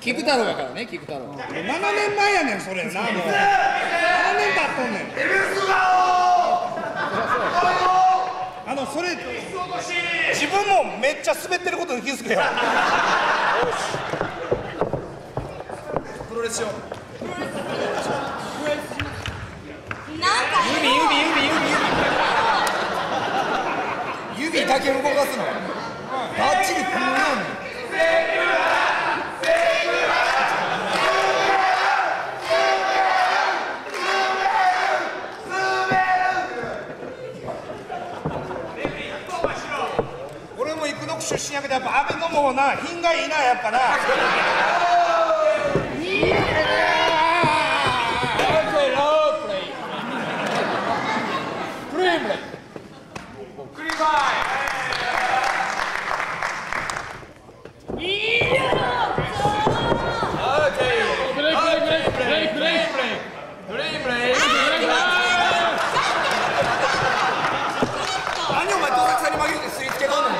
菊太郎やからね菊太郎。7年前やねんそれなもう。7年経っとんねん。あのそれ自分もめっちゃ滑ってることに気づけよ。プロレスしよう。なんか指指指指。指指だけ動かすの。バッチリ組むように俺も幾読出身やけどやっぱ阿部のもな品がいいなやっぱな何お前どさくさに紛れてすりつけとんねん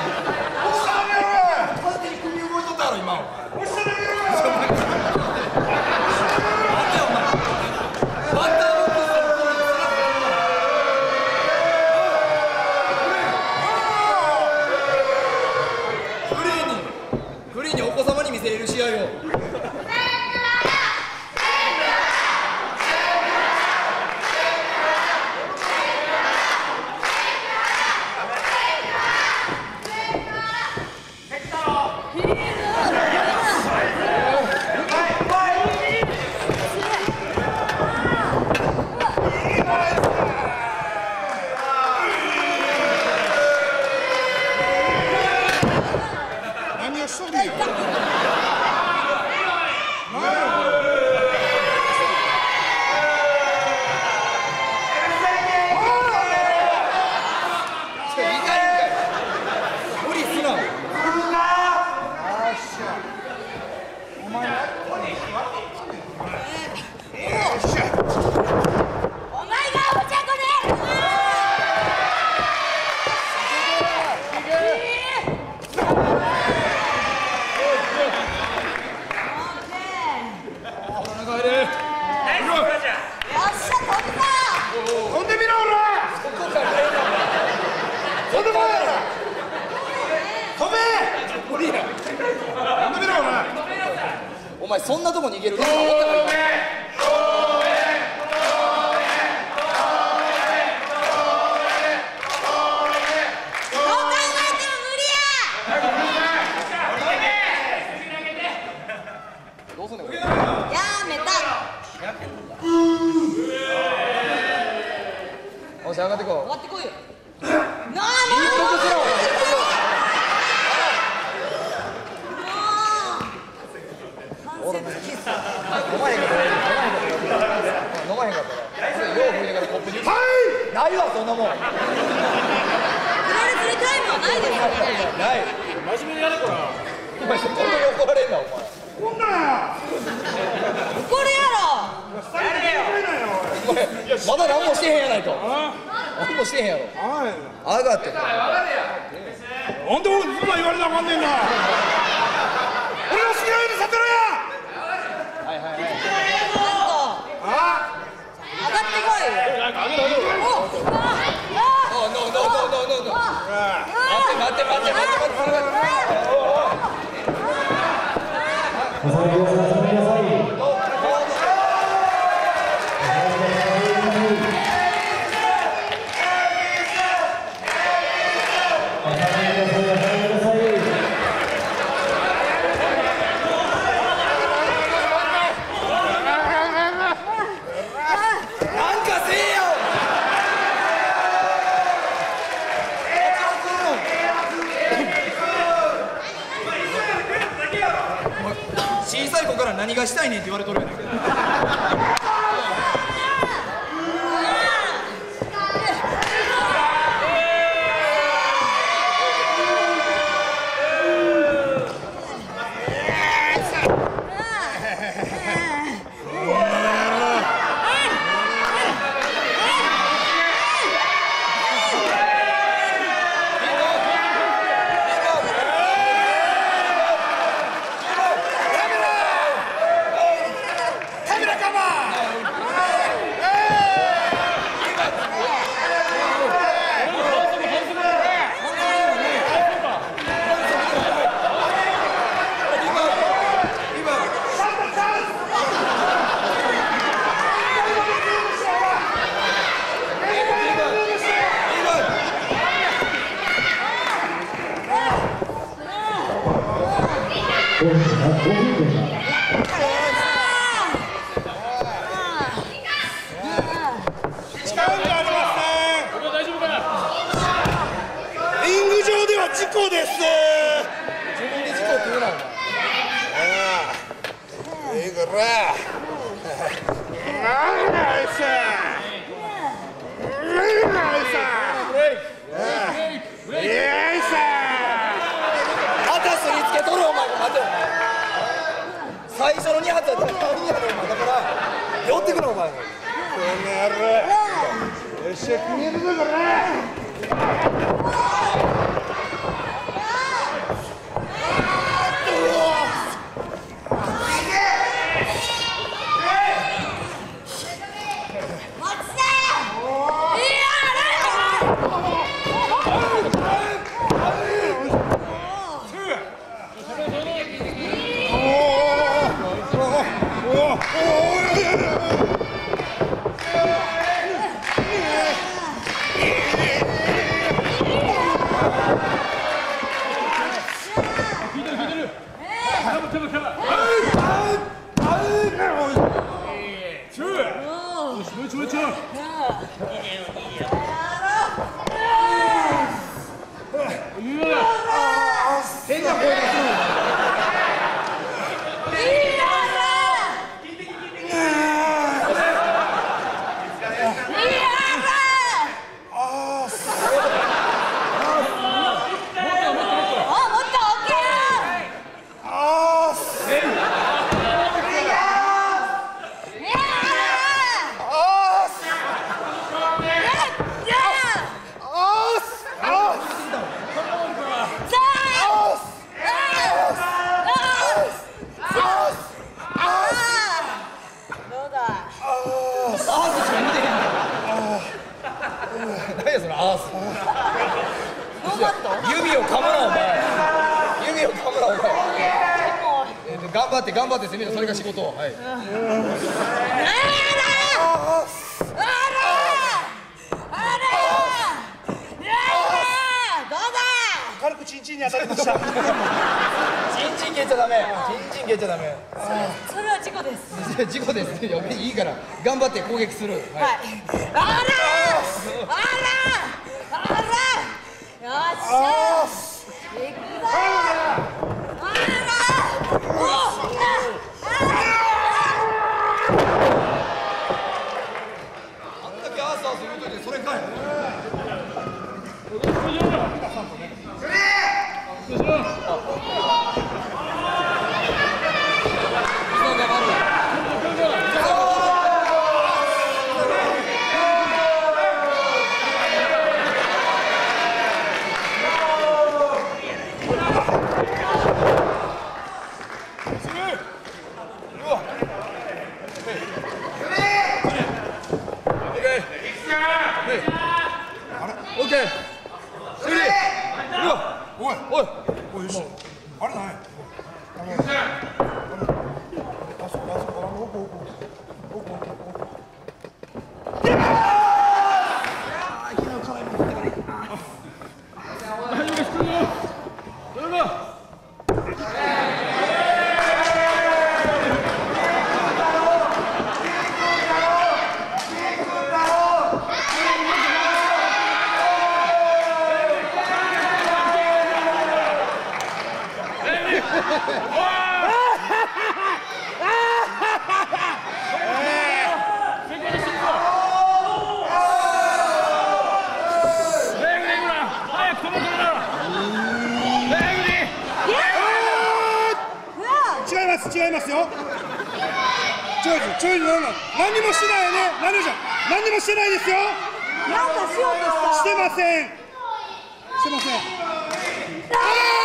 完全に首動いとったやろ今お前待てお前バッターボックスの方にクリーンにクリーンにお子様に見せれる試合を何をしとんねん無理すなお前がお茶子でよっしゃ飛んだ飛んでみろおら飛んでこい飛べ無理や飛んでみろお前。そんなとこに行けると思った。かたおし上がってこ終わってこいよ。なあもうおらキス飲まへんかった飲まへんかったらそれよう振りながらコップにはいないわそんなもんプロレスリタイムはないですよねない真面目にやれこらお前そこに怒られんなお前こんなや怒るやろ下に飛べないよお前まだ何もしてへんやないか？何もしてへんやろおい上がってなんで俺そんな言われなあかんねんな Thank you. がしたいねんって言われとるやないかあ力がありませんリング上では事故です。自分で事故って言うなお前。いいからナイスナイスナイスまたすりつけとるお前待てお前最初の2発は誰かいいやろお前だから寄ってくるお前この野郎よっしゃ決めるぞこ出来，有，れ何やそのアース指を噛むなお前指を噛むなお前頑張って頑張って攻めるそれが仕事はい。軽くチンチンに当たりました。チンチン蹴っちゃダメ。チンチン蹴っちゃダメ。それは事故です。事故です。よいいから。頑張って攻撃する。はい。はい。あらあらあらよっしゃ行くぞあらおあんだけアースアース言うといてそれかいオッケー終了うわおいおいおいよしあれない違いますよ。ちょいちょい何何もしてないよね。何もし何もしてないですよ。なんかしようとした。してません。してません